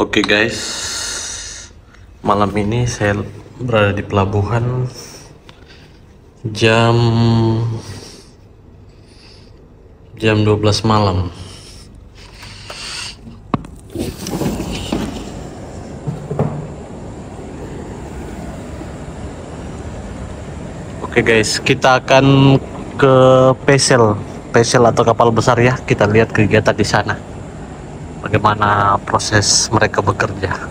Oke guys, malam ini saya berada di pelabuhan jam jam 12 malam. Oke guys, kita akan ke Pesel, Pesel atau kapal besar ya. Kita lihat kegiatan di sana. Bagaimana proses mereka bekerja.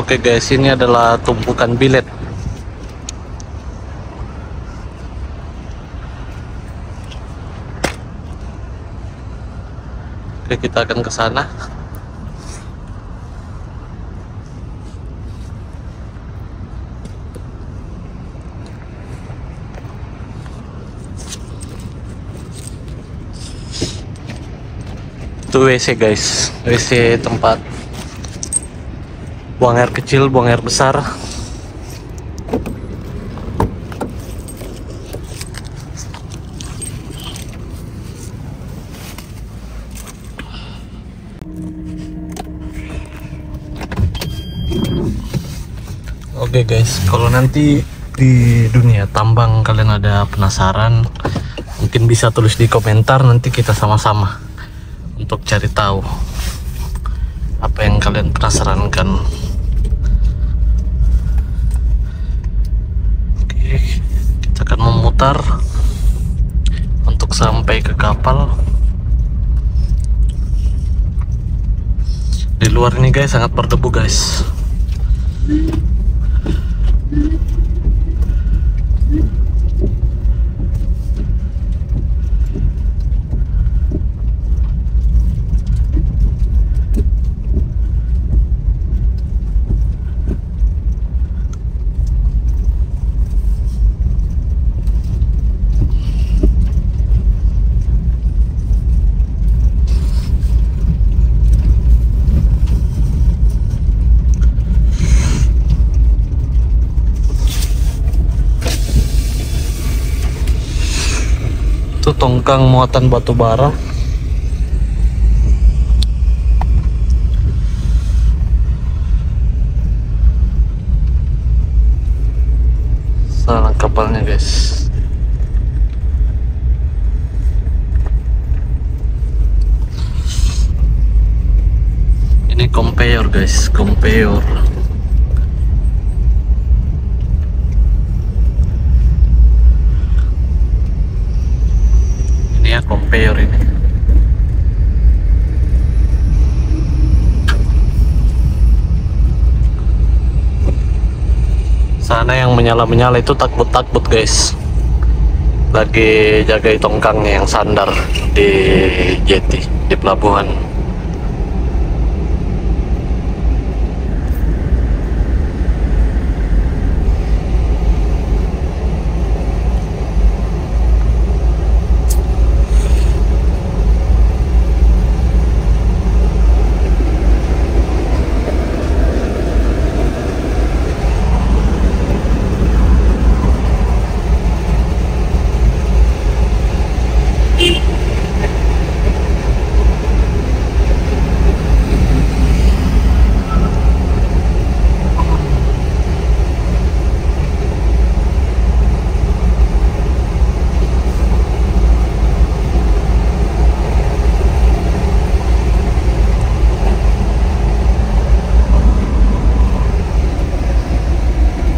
Oke guys, ini adalah tumpukan bilet. Oke, kita akan ke sana. Itu WC guys, WC tempat buang air kecil, buang air besar. Oke guys, kalau nanti di dunia tambang kalian ada penasaran, mungkin bisa tulis di komentar nanti kita sama-sama untuk cari tahu apa yang kalian penasarankan. Oke, kita memutar untuk sampai ke kapal. Di luar ini guys sangat berdebu guys. Itu tongkang muatan batu bara. Sana kapalnya guys. Ini conveyor guys, conveyor. Conveyor ini. Sana yang menyala-menyala itu takbut-takbut guys. Lagi jaga tongkangnya yang sandar di jeti di pelabuhan.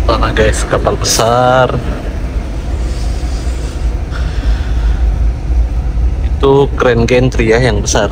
Sana guys, kapal besar. itu keren gantry ya yang besar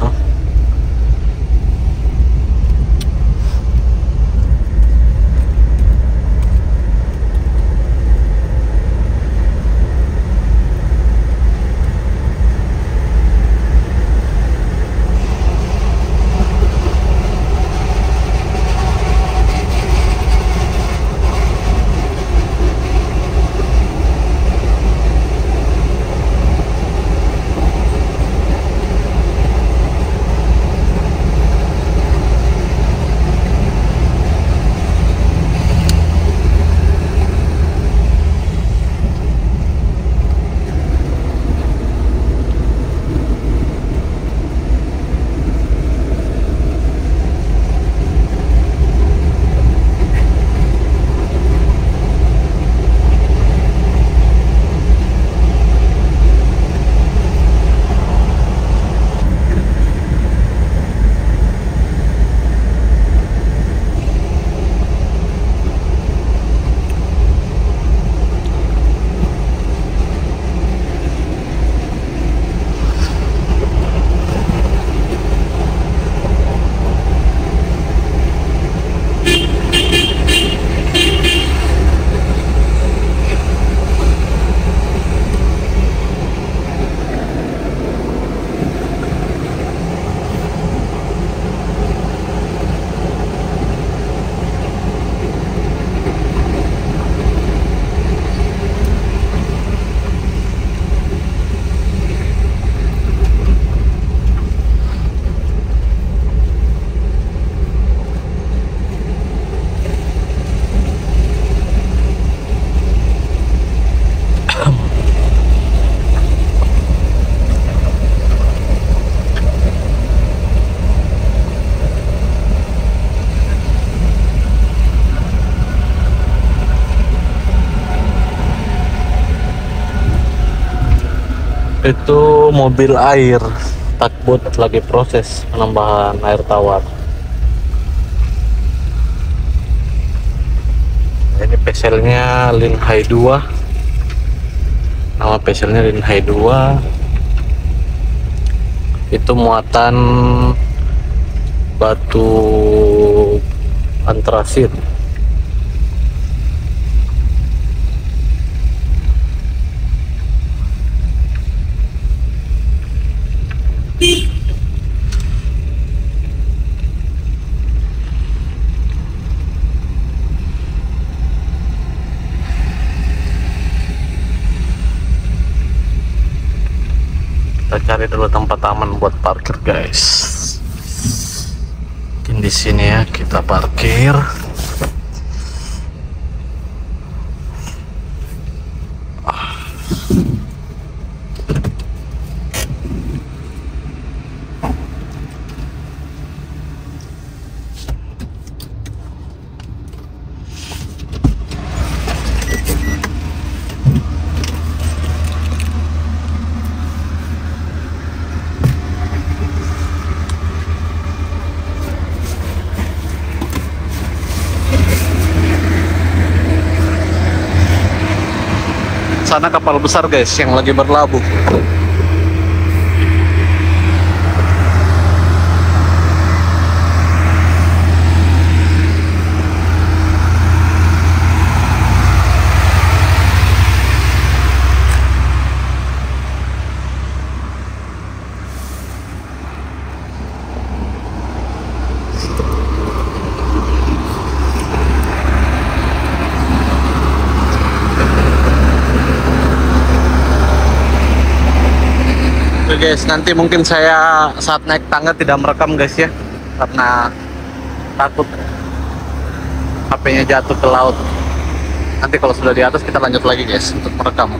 itu mobil air takbut lagi proses penambahan air tawar. Ini peselnya Lin Hai 2 nama peselnya Lin Hai 2 itu muatan batu antrasit cari dulu tempat aman buat parkir guys. Mungkin di sini ya kita parkir sana kapal besar guys yang lagi berlabuh guys, nanti mungkin saya saat naik tangga tidak merekam guys ya. Karena takut HP-nya jatuh ke laut. Nanti kalau sudah di atas kita lanjut lagi guys untuk merekam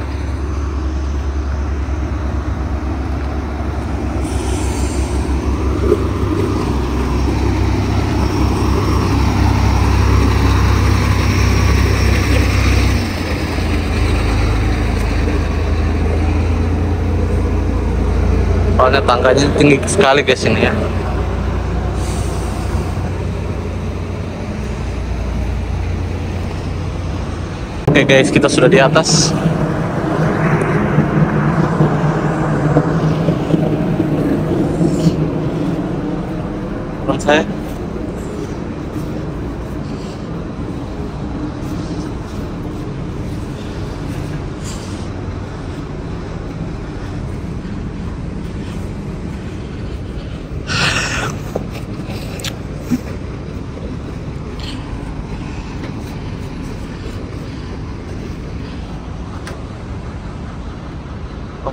Iya, tangganya tinggi sekali guys ini ya Oke guys, kita sudah di atas. Okay.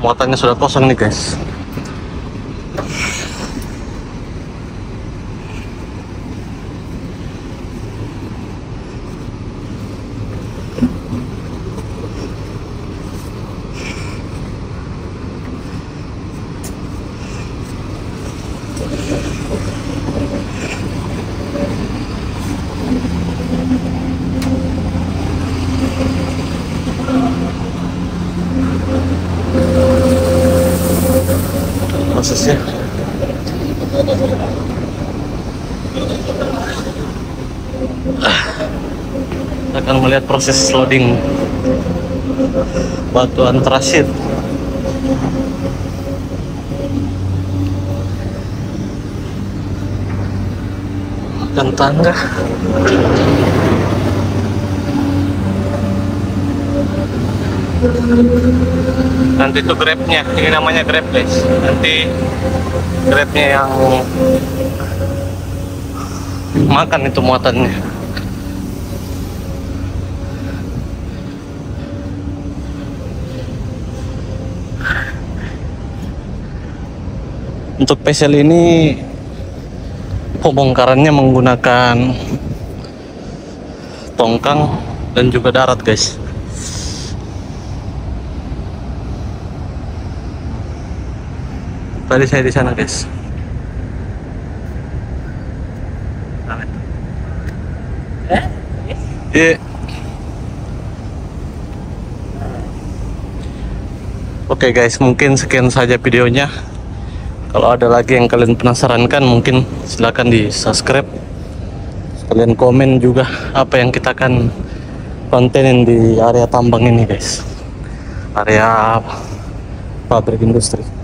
Muatannya sudah kosong nih guys Kita akan melihat proses loading batu antrasit dan tangga. Nanti itu grabnya ini namanya grab guys. Nanti grabnya yang makan itu muatannya untuk PCL ini pembongkarannya menggunakan tongkang dan juga darat guys Tadi saya di sana, guys. Iya. Oke guys, mungkin sekian saja videonya. Kalau ada lagi yang kalian penasaran kan, mungkin silahkan di subscribe. Kalian komen juga apa yang kita akan kontenin di area tambang ini guys. Area pabrik industri.